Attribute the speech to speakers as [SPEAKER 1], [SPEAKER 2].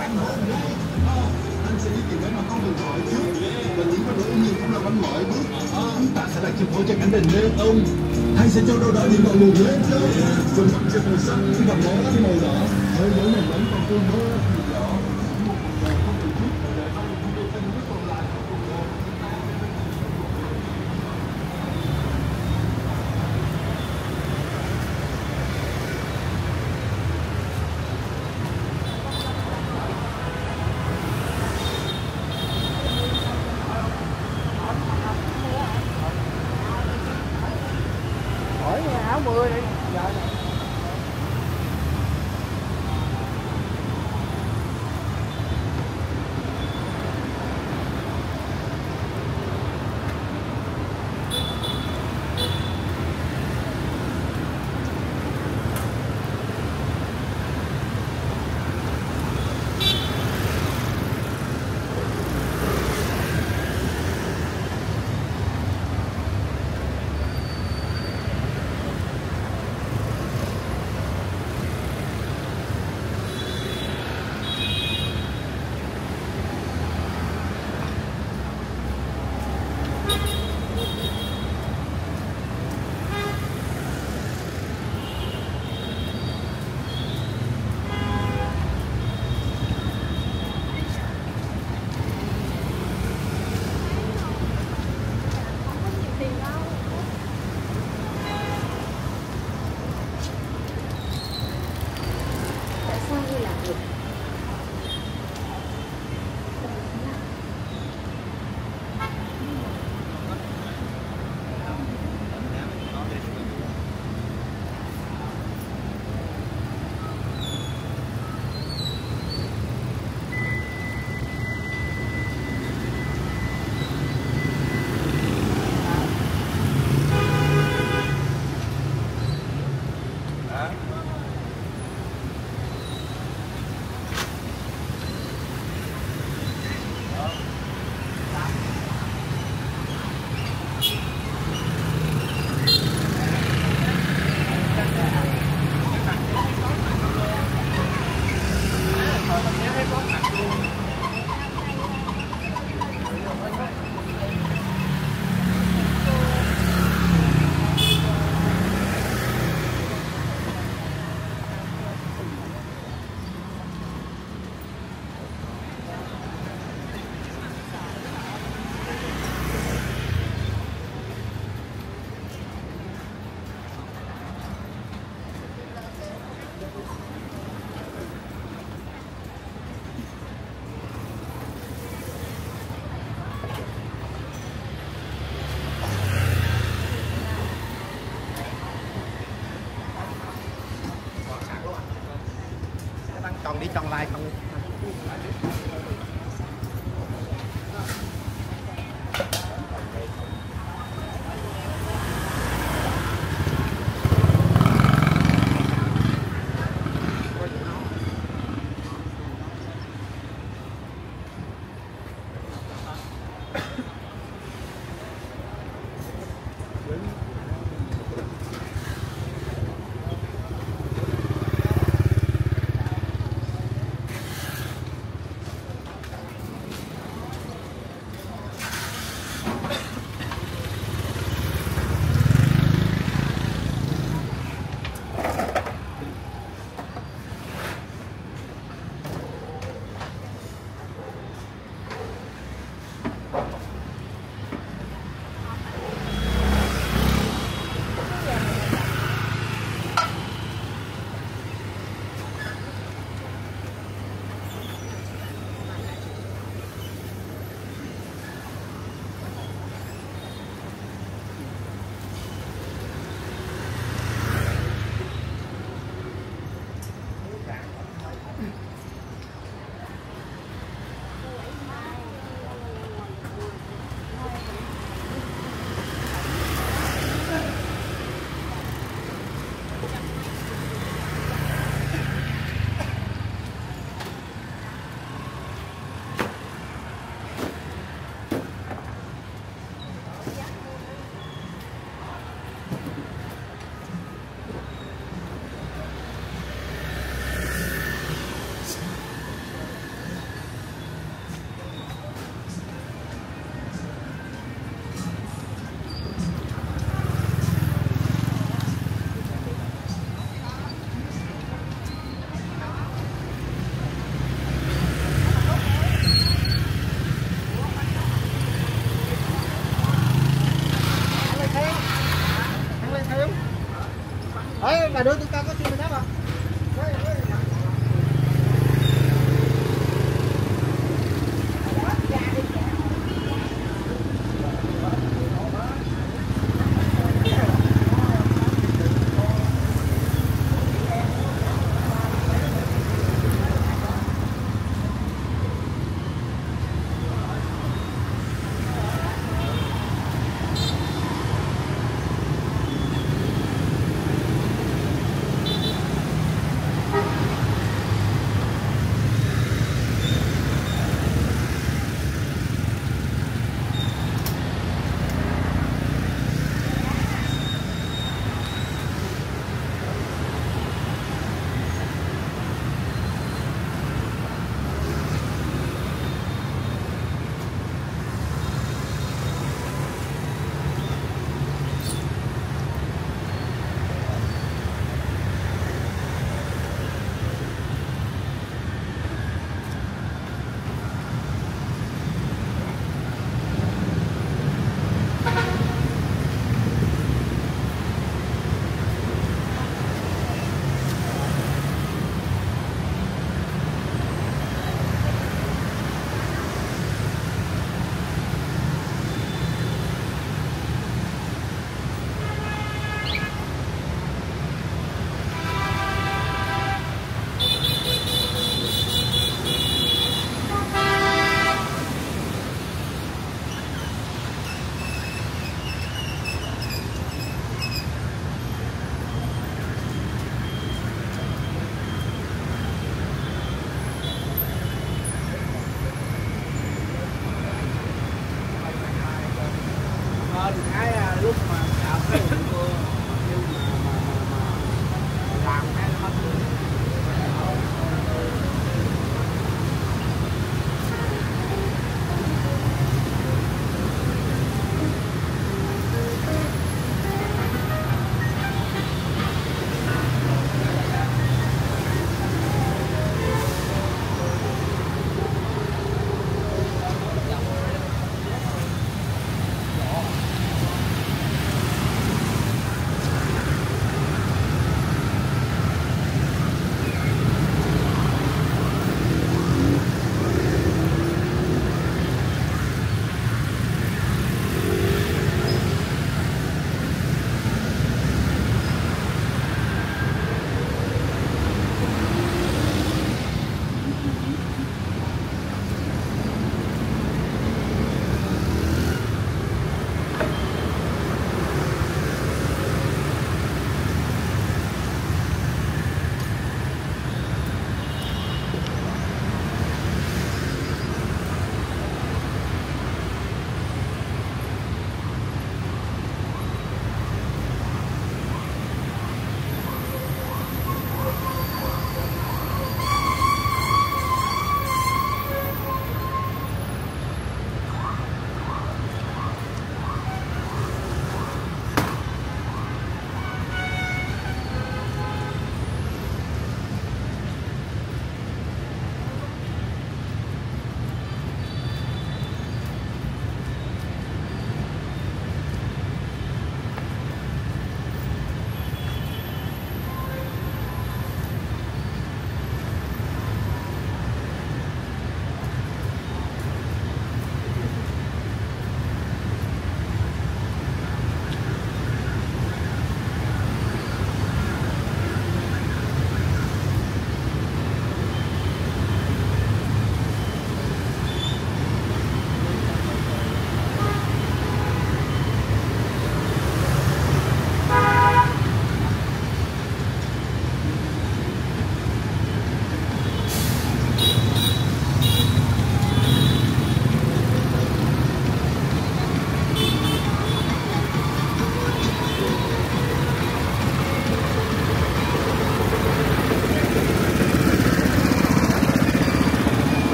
[SPEAKER 1] anh hôn anh sẽ đi tìm cái mà không cần hỏi trước và những con đối nhiên cũng là bánh mọi bước chúng ta sẽ đặt chụp phô cho cảnh đình lên ông. Hay sẽ cho đâu đó những ngọn nguồn lên đâu rồi mặt trên màu xanh gặp ngó trên màu đỏ. Hơi mỗi này vẫn còn tương mơ 60 đi.
[SPEAKER 2] Dạ. Con đi
[SPEAKER 3] con like con